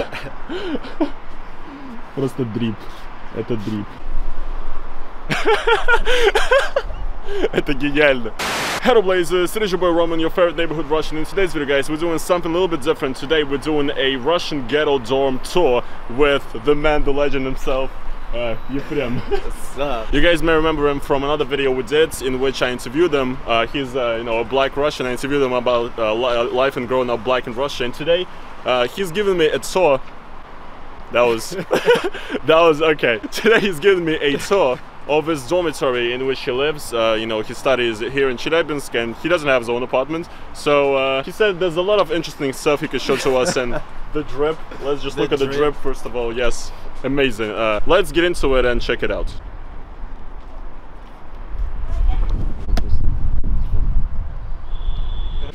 Просто дрип. Это дрип. Это гениально. Hello Blazers, it is your boy Roman, your favorite neighborhood Russian. In today's video guys, we're doing something a little bit different. Today we're doing a Russian ghetto dorm tour with the man, the legend himself, uh, Yefrem. What's up? You guys may remember him from another video we did in which I interviewed him. Uh, he's uh, you know a black Russian. I interviewed him about uh, li- life and growing up black in Russia. And today uh, he's giving me a tour. That was that was okay. Today he's giving me a tour of his dormitory in which he lives. Uh, you know he studies here in Chelyabinsk and he doesn't have his own apartment. So uh, he said there's a lot of interesting stuff he could show to us and the drip. Let's just The look at the drip. drip first of all. Yes, amazing. Uh, let's get into it and check it out.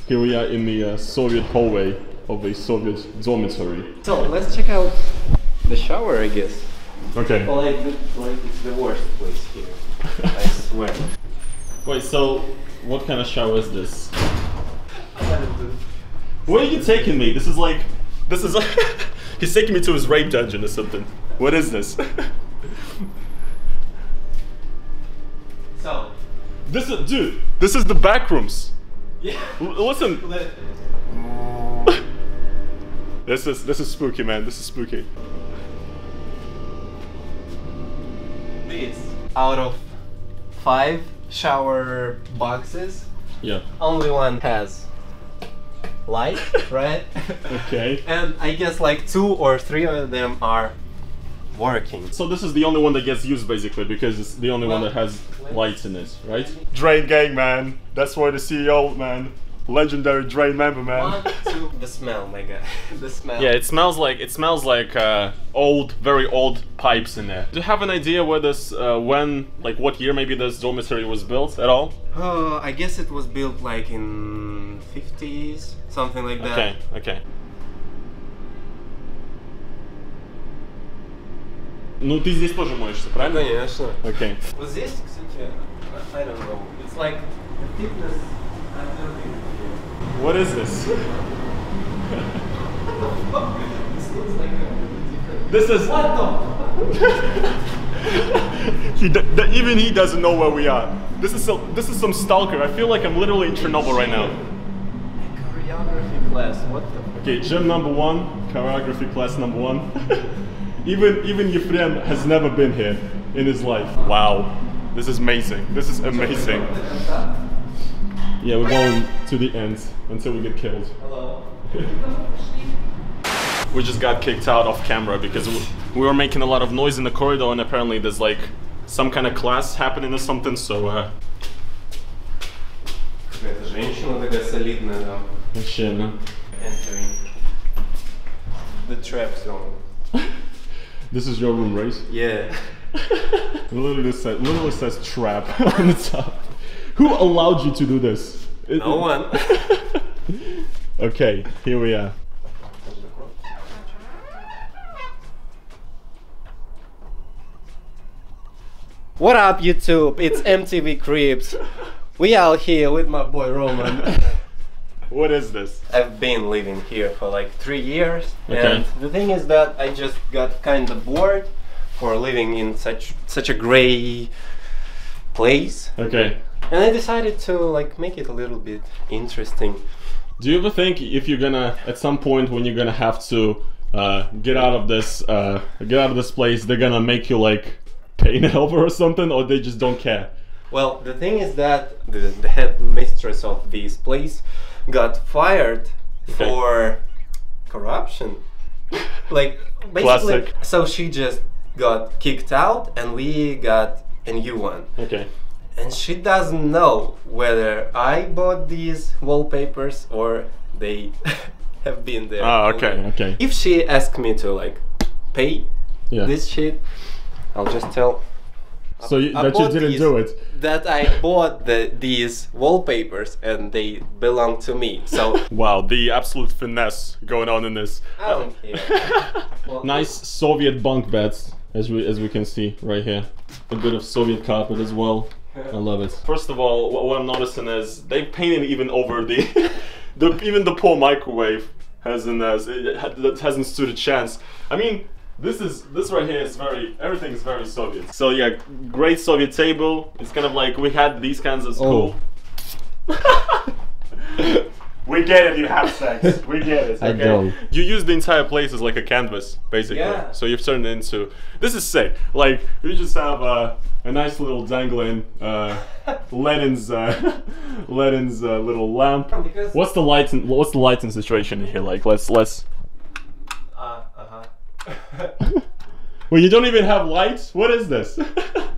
Here we are in the uh, Soviet hallway of a Soviet dormitory. So let's check out the shower, I guess. Okay. Well, like, the, like it's the worst place here. I swear. Wait, so what kind of shower is this? Where are you taking me? This is like, this is like, he's taking me to his rape dungeon or something. What is this? So, this is, dude, this is the back rooms. yeah. L- listen, Let- this is this is spooky, man. This is spooky. This out of five shower boxes, Yeah. only one has light, right? Okay. and I guess like two or three of them are working. So this is the only one that gets used basically because it's the only one that has lights in it, right? Drain gang, man. That's why the CEO, man, legendary Drain member, man. One, two, the smell, my guy. the smell. Yeah, it smells like it smells like uh, old, very old pipes in there. Do you have an idea where this, uh, when, like, what year maybe this dormitory was built at all? Uh, I guess it was built like in 50s, something like that. Okay, okay. Ну ты здесь тоже моешься, правильно? Конечно. Окей. Вот здесь, кстати, I don't know. It's like the thickness. what is this? This looks like a different. This is. What the? he d- d- even he doesn't know where we are. This is so, this is some stalker. I feel like I'm literally in Chernobyl right now. Choreography class. What the? Okay, gym number one, choreography class number one. even even Yefrem has never been here in his life. Wow, this is amazing. This is amazing. Yeah, we're going to the end until we get killed. Hello. We just got kicked out off camera because we- we were making a lot of noise in the corridor and apparently there's like some kind of class happening or something. So uh, Какая-то женщина такая солидная там. вообще, ну. Entering the trap zone. This is your room, right? Yeah. It literally says, literally says trap on the top. Who allowed you to do this? No one. Okay, here we are. What up, YouTube? It's MTV Cribs. We out here with my boy Roman. What is this? I've been living here for like three years, Okay. and the thing is that I just got kind of bored for living in such such a gray place, Okay. And I decided to like make it a little bit interesting. Do you ever think if you're gonna, at some point when you're gonna have to uh, get out of this, uh, get out of this place, they're gonna make you like paint it over or something, or they just don't care? Well, the thing is that the, the head mistress of this place got fired Okay. for corruption. Like basically, Classic. so she just got kicked out, and we got a new one. Okay. And she doesn't know whether I bought these wallpapers or they have been there. Ah, okay, already. okay. If she asked me to like pay Yeah. this shit, I'll just tell. so you, that you didn't these. do it. that I bought the, these wallpapers and they belong to me. So Wow, the absolute finesse going on in this. I don't care. Well, Nice Soviet bunk beds, as we as we can see right here. A bit of Soviet carpet as well. I love it. First of all, what, what I'm noticing is they painted even over the, the even the poor microwave hasn't uh, it hasn't stood a chance. I mean, this is this right here is very everything is very Soviet. So yeah, great Soviet table. It's kind of like we had these kinds of school. we get it. You have sex. We get it. I don't. You use the entire place as like a canvas, basically. Yeah. So you've turned it into. This is sick. Like you just have uh, a nice little dangling uh, Lenin's uh, Lenin's uh, little lamp. Because- What's the lighting? What's the lighting situation in here? Like let's let's. Uh, uh-huh. Well, you don't even have lights. What is this?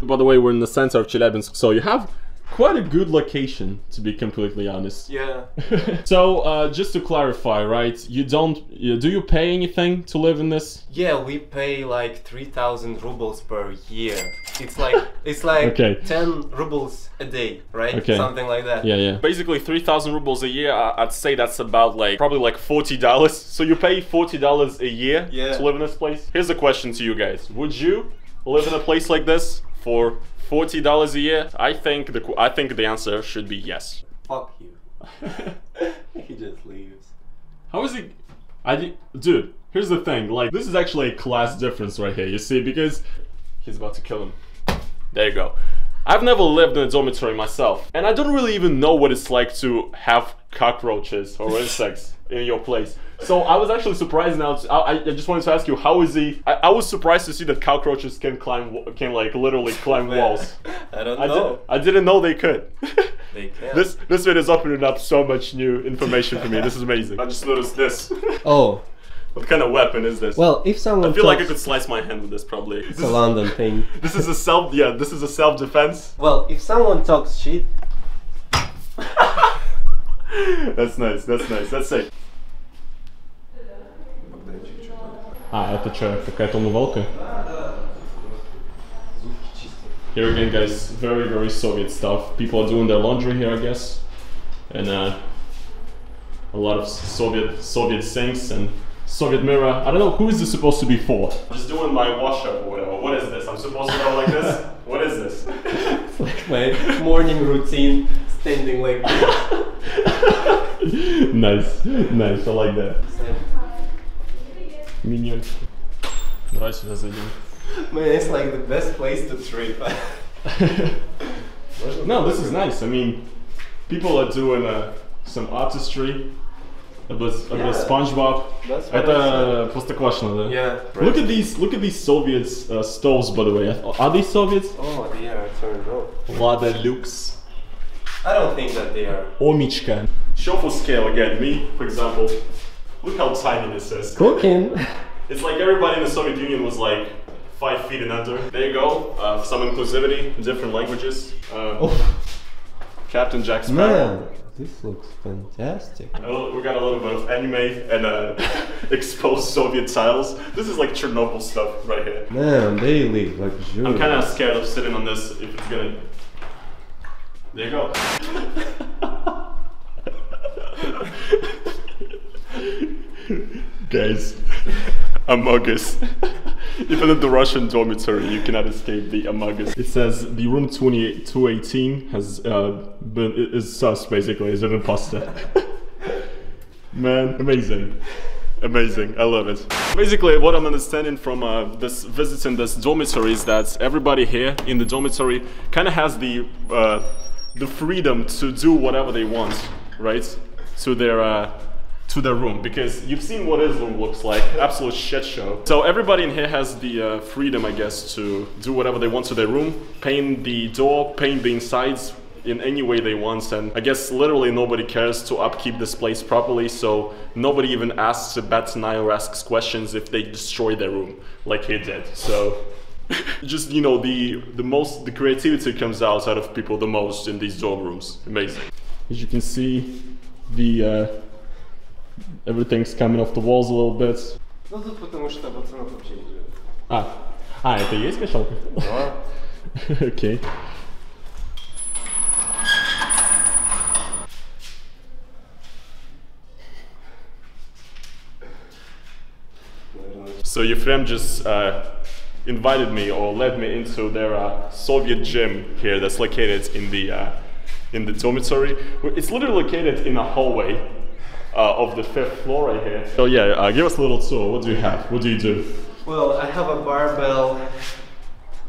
By the way, we're in the center of Chelyabinsk, so you have quite a good location, to be completely honest. yeah. so, uh, just to clarify, right? You don't. You, do you pay anything to live in this? Yeah, we pay like 3000 rubles per year. It's like it's like Okay. 10 rubles a day, right? Okay. Something like that. Yeah, yeah. Basically, three thousand rubles a year. I- I'd say that's about like probably like forty dollars. So you pay forty dollars a year Yeah. to live in this place. Here's a question to you guys: Would you live in a place like this for forty dollars a year? I think the I think the answer should be yes. Fuck you. he just leaves. How is he? I di- dude. Here's the thing. Like, this is actually a class difference right here. You see, because he's about to kill him. There you go. I've never lived in a dormitory myself, and I don't really even know what it's like to have cockroaches or insects in your place. So I was actually surprised now. I, I just wanted to ask you, how is he? I, I was surprised to see that cockroaches can climb, can like literally climb walls. I don't I, know. did, I didn't know they could. They can. This this video is opening up so much new information for me. This is amazing. I just noticed this. Oh, what kind of weapon is this? well, if someone I feel like I could slice my hand with this probably. It's a London thing. This is a self yeah, this is a self defense. Well, if someone talks shit, That's nice, that's nice, that's safe. А, это что, какая-то умывалка? Here again, guys, very, very Soviet stuff. People are doing their laundry here, I guess. And uh, a lot of Soviet Soviet sinks and Soviet mirror. I don't know, who is this supposed to be for? I'm just doing my wash up or whatever. What is this? I'm supposed to go like this? What is this? it's like my morning routine, standing like this. nice, nice, I like that. Миньон. Давай сюда зайдем. Man, it's like the best place to trip. No, this is nice. I mean, people are doing uh, some artistry. A bit, a bit of Yeah. SpongeBob. That's what Это Простоквашино, да? yeah. Look at these, look at these Soviet uh, stoves, by the way. Are these Soviets? Oh, they are turned off. Lada Lux. I don't think that they are. Omichka. Show for scale again. Me, for example. Look how tiny this is. Cooking. It's like everybody in the Soviet Union was like five feet and under. There you go. Uh, some inclusivity, different languages. Um, Captain Jack Sparrow. Man, this looks fantastic. A little- We got a little bit of anime and uh, exposed Soviet tiles. This is like Chernobyl stuff right here. Man, they live luxurious. I'm kind of scared of sitting on this if it's gonna. There you go. Guys, Among Us. Even in the Russian dormitory, you cannot escape the Among Us. It says the room 20 218 has uh, been is sus basically, is an imposter. Man, amazing. Amazing, I love it. Basically, what I'm understanding from uh, this visits in this dormitory is that everybody here in the dormitory kind of has the uh, the freedom to do whatever they want, right? To their uh, to their room because you've seen what his room looks like absolute shit show so everybody in here has the uh, freedom i guess to do whatever they want to their room paint the door paint the insides in any way they want and i guess literally nobody cares to upkeep this place properly so nobody even asks a eye or asks questions if they destroy their room like he did so just you know the the most the creativity comes out out of people the most in these dorm rooms amazing as you can see the uh, everything's coming off the walls a little bit Ну тут потому что пацанов вообще не живет. а а это и есть качалка Да. окей So your friend just uh, invited me or led me into their uh, Soviet gym here that's located in the uh, in the dormitory. It's literally located in a hallway uh, of the fifth floor right here. So yeah, uh, give us a little tour. What do you have? What do you do? Well, I have a barbell.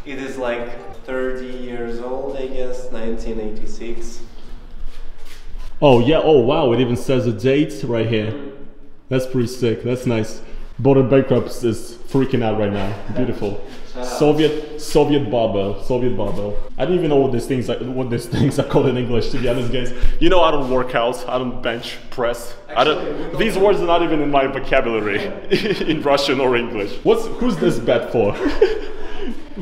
It is like 30 years old, I guess, 1986. Oh yeah. Oh wow. It even says a date right here. That's pretty sick. That's nice. Bald and Bankrupt's is freaking out right now. Beautiful. Soviet Soviet barbell. Soviet barbell. I don't even know what these things are, what these things are called in English. To be honest, guys. You know I don't work out. I don't bench press. Actually, don't. don't- These words are not even in my vocabulary in Russian or English. What's who's this bed for?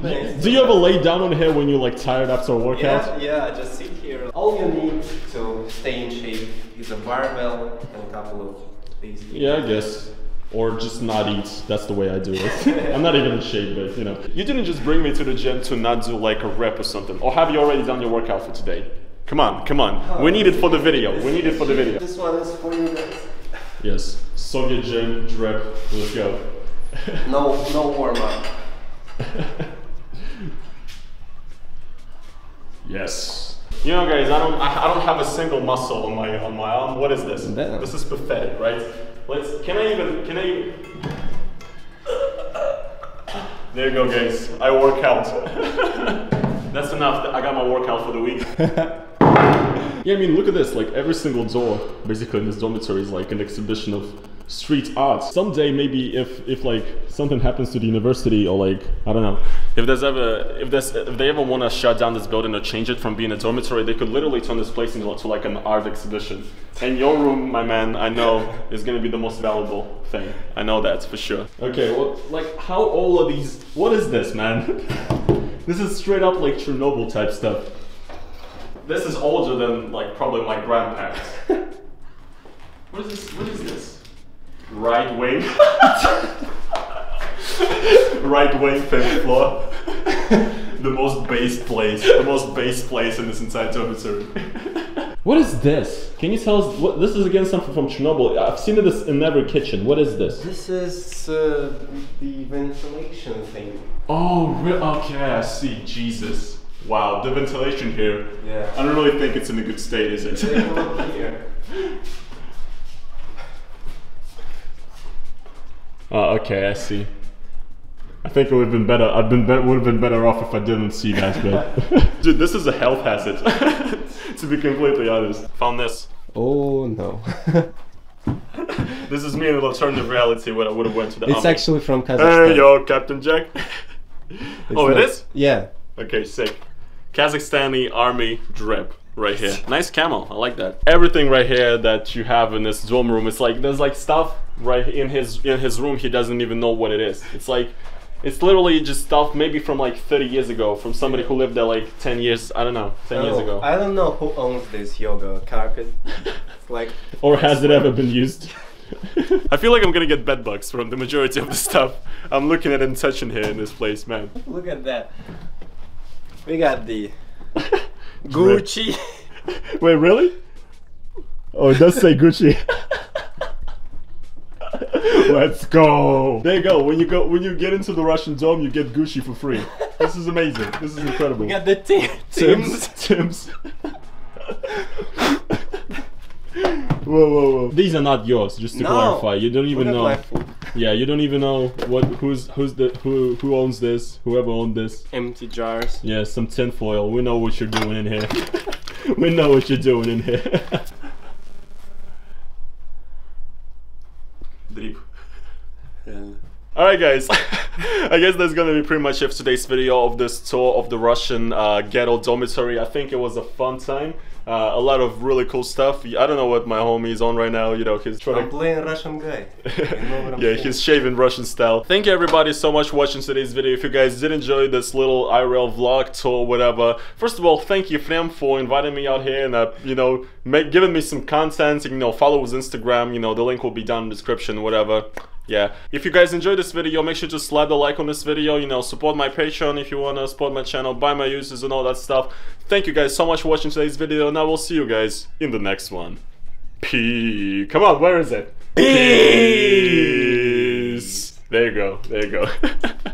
Do you ever lay down on here when you're like tired after a workout? Yeah, yeah, just sit here. All you need to stay in shape is a barbell and a couple of these. Yeah, I guess. Or just not eat. That's the way I do it. I'm not even in shape, but you know. You didn't just bring me to the gym to not do like a rep or something. Or have you already done your workout for today? Come on, come on. We need it for the video. We need it for the video. This one is for you guys. Yes. Soviet gym, drip. Let's go. No, no warm up. Yes. You know, guys, I don't, I, I don't have a single muscle on my on my arm. What is this? Damn. This is pathetic, right? Let's. Can I even? Can I? Even... There you go, guys. I work out. That's enough. I got my workout for the week. yeah, I mean, look at this. Like every single door, basically in this dormitory, is like an exhibition of street art. Someday, maybe if if like something happens to the university, or like I don't know, if there's ever if there's if they ever want to shut down this building or change it from being a dormitory, they could literally turn this place into to like an art exhibition. And your room, my man, I know is gonna be the most valuable thing. I know that for sure. Okay, well, like how old are these? What is this, man? this is straight up like Chernobyl type stuff. This is older than like probably my grandparents. what is this? What is this? Right wing. Right wing, fifth floor. the most base place. The most base place in this entire dormitory. what is this? Can you tell us what this is again something from Chernobyl? I've seen this in every kitchen. What is this? This is uh, the ventilation thing. Oh, re- okay, I see. Jesus. Wow, the ventilation here. Yeah. I don't really think it's in a good state, is it? Take a look here. Oh, okay, I see. I think it would have been better. I've been be- would have been better off if I didn't see that. But dude, this is a health hazard. to be completely honest. Found this. Oh no. This is me in an alternative reality when I would have went to the. it's army. actually from Kazakhstan. Hey yo, Captain Jack. Oh, it not- is. Yeah. Okay, sick. Kazakhstani army drip right here. Nice camel. I like that. Everything right here that you have in this dorm room, it's like there's like stuff right in his in his room. He doesn't even know what it is. It's like it's literally just stuff maybe from like 30 years ago from somebody who lived there like 10 years. I don't know, 10 years Oh, ago. I don't know who owns this yoga carpet. Like Or has it ever been used? I feel like I'm gonna get bed bugs from the majority of the stuff I'm looking at and touching here in this place, man. look at that. We got the Gucci. Wait, really? Oh, it does say Gucci. Let's go. There you go. When you go, when you get into the Russian dome, you get Gucci for free. This is amazing. This is incredible. We got the Tim- Tim's. Tim's. Tim's. whoa, whoa, whoa! These are not yours. Just to No. clarify, you don't even know. my foot. Yeah, you don't even know what who's who's the who who owns this. Whoever owned this. Empty jars. Yeah, some tinfoil. We know what you're doing in here. we know what you're doing in here. Drip. Alright guys, I guess that's gonna be pretty much it for today's video of this tour of the Russian uh, ghetto dormitory. I think it was a fun time. Uh, a lot of really cool stuff. I don't know what my homie is on right now, you know, he's trying I'm to playing Russian guy. You know yeah, he's shaving Russian style. Thank you everybody so much for watching today's video. If you guys did enjoy this little IRL vlog tour, whatever. First of all, thank you Frem for inviting me out here and uh, you know, make, giving me some content. You know, follow his Instagram. You know, the link will be down in the description, whatever. Yeah. If you guys enjoyed this video, make sure to slap the like on this video. You know, support my Patreon if you wanna support my channel, buy my Youtooz and all that stuff. Thank you guys so much for watching today's video, and I will see you guys in the next one. Peace. Come on, where is it? Peace. There you go. There you go.